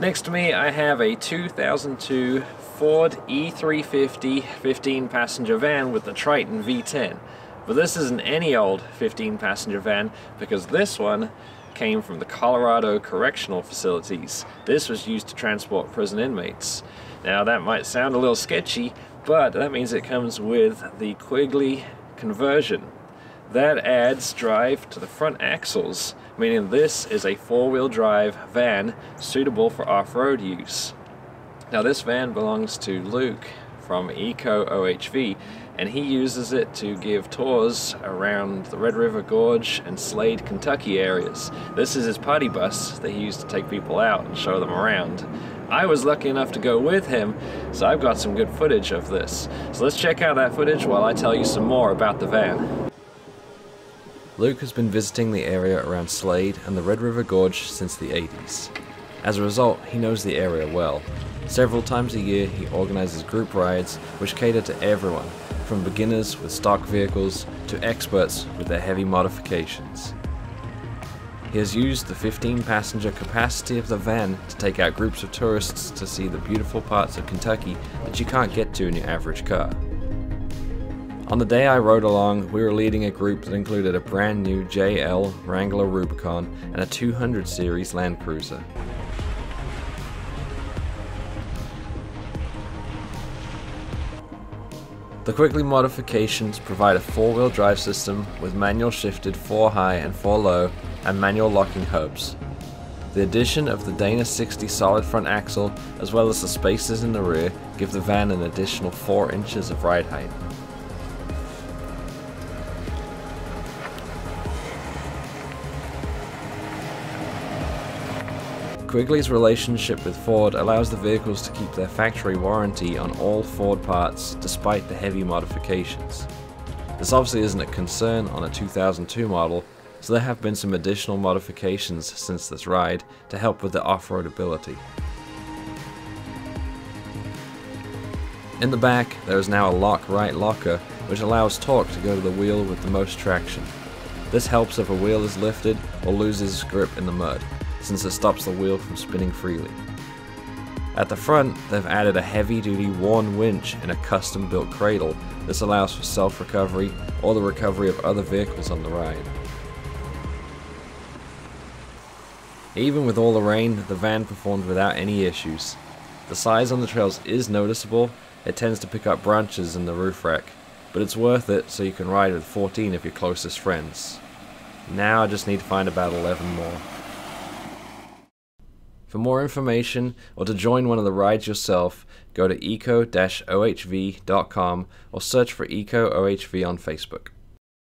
Next to me I have a 2002 Ford E350 15 passenger van with the Triton V10. But this isn't any old 15 passenger van because this one came from the Colorado Correctional Facilities. This was used to transport prison inmates. Now that might sound a little sketchy, but that means it comes with the Quigley conversion. That adds drive to the front axles, meaning this is a four-wheel drive van suitable for off-road use. Now this van belongs to Luke from Eco OHV and he uses it to give tours around the Red River Gorge and Slade, Kentucky areas. This is his party bus that he used to take people out and show them around. I was lucky enough to go with him, so I've got some good footage of this. So let's check out that footage while I tell you some more about the van. Luke has been visiting the area around Slade and the Red River Gorge since the 80s. As a result, he knows the area well. Several times a year, he organizes group rides which cater to everyone, from beginners with stock vehicles to experts with their heavy modifications. He has used the 15 passenger capacity of the van to take out groups of tourists to see the beautiful parts of Kentucky that you can't get to in your average car. On the day I rode along, we were leading a group that included a brand new JL Wrangler Rubicon and a 200 series Land Cruiser. The Quigley modifications provide a four-wheel drive system with manual shifted 4 high and 4 low and manual locking hubs. The addition of the Dana 60 solid front axle as well as the spacers in the rear give the van an additional 4 inches of ride height. Quigley's relationship with Ford allows the vehicles to keep their factory warranty on all Ford parts despite the heavy modifications. This obviously isn't a concern on a 2002 model, so there have been some additional modifications since this ride to help with the off-road ability. In the back, there is now a lock right locker, which allows torque to go to the wheel with the most traction. This helps if a wheel is lifted or loses grip in the mud since it stops the wheel from spinning freely. At the front, they've added a heavy-duty Warn winch and a custom-built cradle. This allows for self-recovery or the recovery of other vehicles on the ride. Even with all the rain, the van performed without any issues. The size on the trails is noticeable, it tends to pick up branches in the roof rack, but it's worth it so you can ride with 14 of your closest friends. Now I just need to find about 11 more. For more information or to join one of the rides yourself, go to eco-ohv.com or search for Eco OHV on Facebook.